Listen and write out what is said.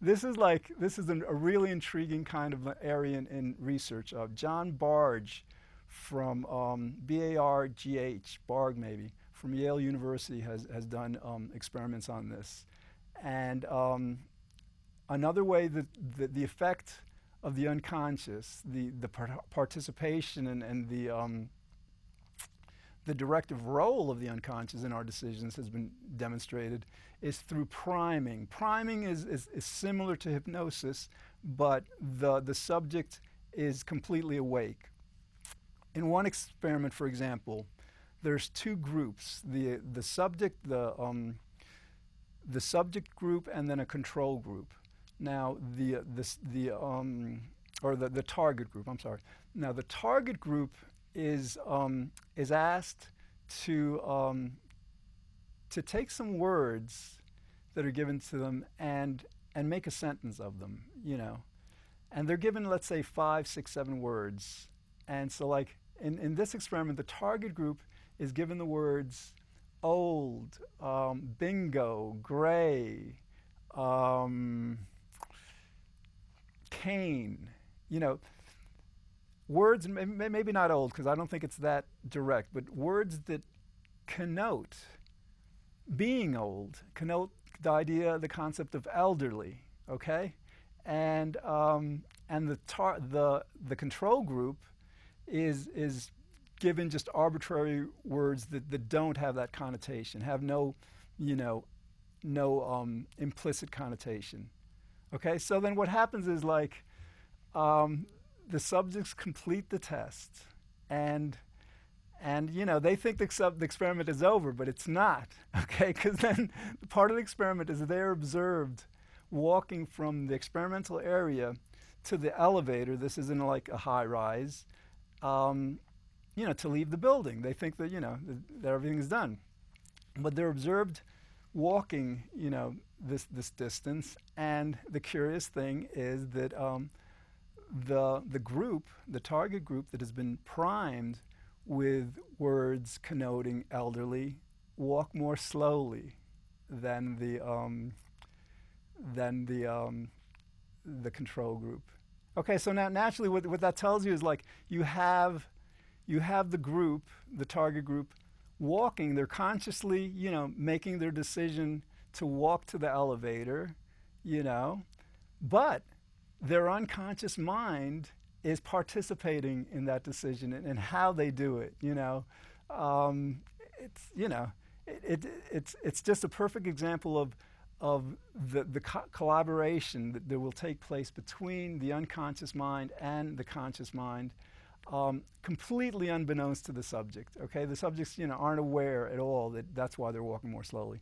this is like this is an, a really intriguing kind of area in, in research. Uh, John Bargh from um, B-A-R-G-H, Barg maybe, from Yale University has, has done um, experiments on this. And um, another way that the, the effect of the unconscious, the, the par participation and, and the, um, the directive role of the unconscious in our decisions has been demonstrated is through priming. Priming is, is, is similar to hypnosis, but the, the subject is completely awake. In one experiment, for example, there's two groups, the, the subject, the, um, the subject group, and then a control group. Now, the, the, the um, or the, the target group, I'm sorry. Now, the target group is, um, is asked to, um, to take some words that are given to them and, and make a sentence of them, you know. And they're given, let's say, five, six, seven words. And so, like, in, in this experiment, the target group is given the words old, um, bingo, gray, um, cane, you know, words, maybe not old, because I don't think it's that direct, but words that connote being old, connote the idea, the concept of elderly, okay? And, um, and the, tar- the, the control group is, is given just arbitrary words that, that don't have that connotation, have no, you know, no um, implicit connotation. Okay, so then what happens is like um, the subjects complete the test, and and you know they think the, the experiment is over, but it's not. Okay, because then part of the experiment is they're observed walking from the experimental area to the elevator. This is in like a high rise. Um, you know, to leave the building. They think that, you know, th- that everything's done. But they're observed walking, you know, this, this distance. And the curious thing is that um, the, the group, the target group that has been primed with words connoting elderly, walk more slowly than the, um, than the, um, the control group. Okay, so now naturally what, what that tells you is like you have you have the group, the target group, walking. They're consciously, you know, making their decision to walk to the elevator, you know, but their unconscious mind is participating in that decision and, and how they do it, you know. Um, it's, you know, it, it, it's, it's just a perfect example of, of the, the co collaboration that, that will take place between the unconscious mind and the conscious mind um, completely unbeknownst to the subject. Okay, the subjects you know aren't aware at all that that's why they're walking more slowly.